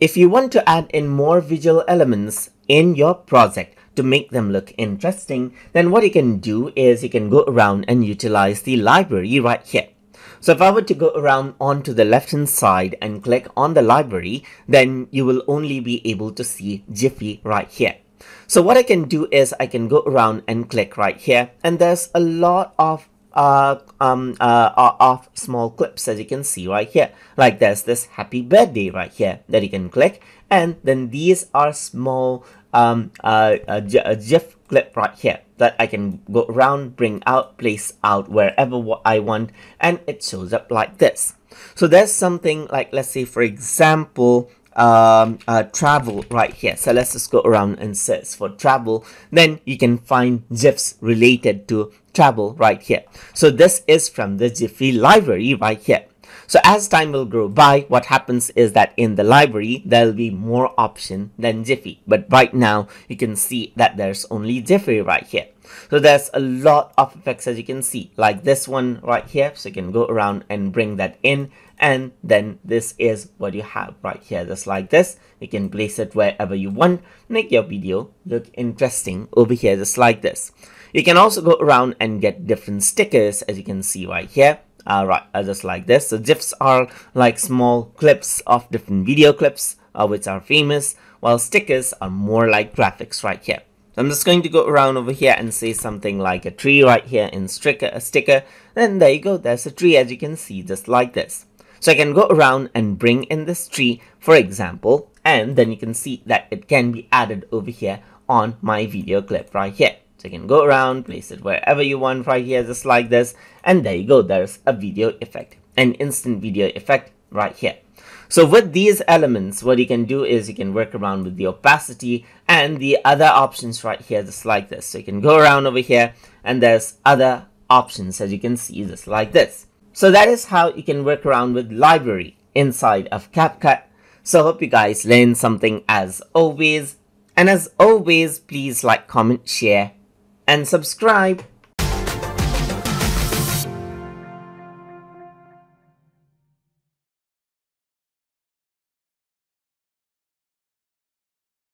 if you want to add in more visual elements in your project to make them look interesting, then what you can do is you can go around and utilize the library right here. So if I were to go around onto the left hand side and click on the library, then you will only be able to see Giphy right here. So what I can do is I can go around and click right here and there's a lot of uh, um, uh, uh, of small clips as you can see right here. Like there's this happy birthday right here that you can click and then these are small um, uh, a, a GIF clip right here that I can go around, bring out, place out wherever I want and it shows up like this. So there's something like let's say for example um, uh, travel right here. So let's just go around and search for travel. Then you can find GIFs related to travel right here. So this is from the Giphy library right here. So as time will grow by, what happens is that in the library, there'll be more option than Giphy. But right now, you can see that there's only Giphy right here. So there's a lot of effects as you can see, like this one right here. So you can go around and bring that in. And then this is what you have right here, just like this. You can place it wherever you want, make your video look interesting over here, just like this. You can also go around and get different stickers as you can see right here uh, right, uh, just like this. So GIFs are like small clips of different video clips uh, which are famous, while stickers are more like graphics right here. So I'm just going to go around over here and say something like a tree right here in sticker, a sticker. Then there you go, there's a tree as you can see, just like this. So I can go around and bring in this tree, for example, and then you can see that it can be added over here on my video clip right here. So you can go around, place it wherever you want right here, just like this. And there you go, there's a video effect, an instant video effect right here. So with these elements, what you can do is you can work around with the opacity and the other options right here, just like this. So you can go around over here and there's other options as you can see, just like this. So that is how you can work around with library inside of CapCut. So hope you guys learned something as always. And as always, please like, comment, share, and subscribe.